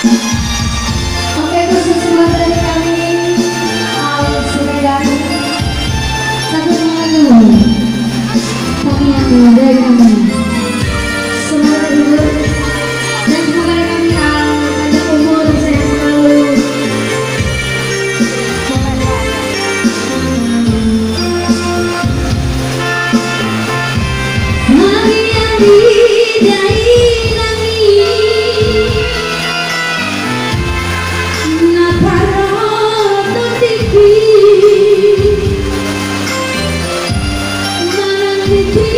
Oke khusus buat dari kami. Aul Sumedan Satu mengandung Tapi yang dari kami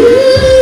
Ih!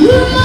Rumah